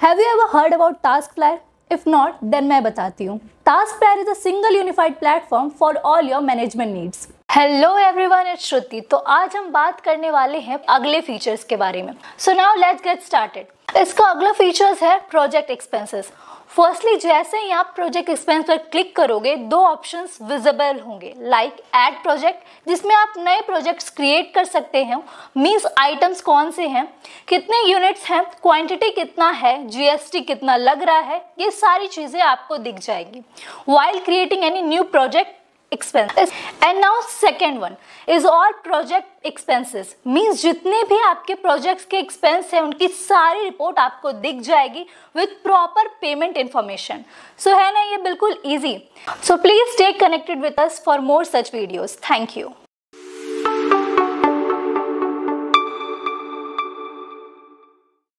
Have you ever heard about TaskFlyer? If not, then मैं बताती हूँ TaskFlyer is a single unified platform for all your management needs. Hello everyone it's Shruti तो आज हम बात करने वाले हैं अगले फीचर्स के बारे में so now let's get started इसका अगला फीचर्स है प्रोजेक्ट एक्सपेंसेस फर्स्टली जैसे ही आप प्रोजेक्ट एक्सपेंस पर क्लिक करोगे, दो ऑप्शंस विजिबल होंगे लाइक ऐड प्रोजेक्ट जिसमें आप नए प्रोजेक्ट्स क्रिएट कर सकते हैं। मीन्स आइटम्स कौन से हैं? कितने यूनिट्स हैं? क्वांटिटी कितना है? जीएसटी कितना लग रहा है? ये सारी चीज़ें आपको दिख जाएगी। While creating any new project expenses. And now second one is all project expenses. Means जितने भी आपके प्रोजेक्ट्स के एक्सपेंस हैं, उनकी सारी रिपोर्ट आपको दिख जाएगी with proper payment information so है ना, ये बिल्कुल easy so please stay connected with us for more such videos thank you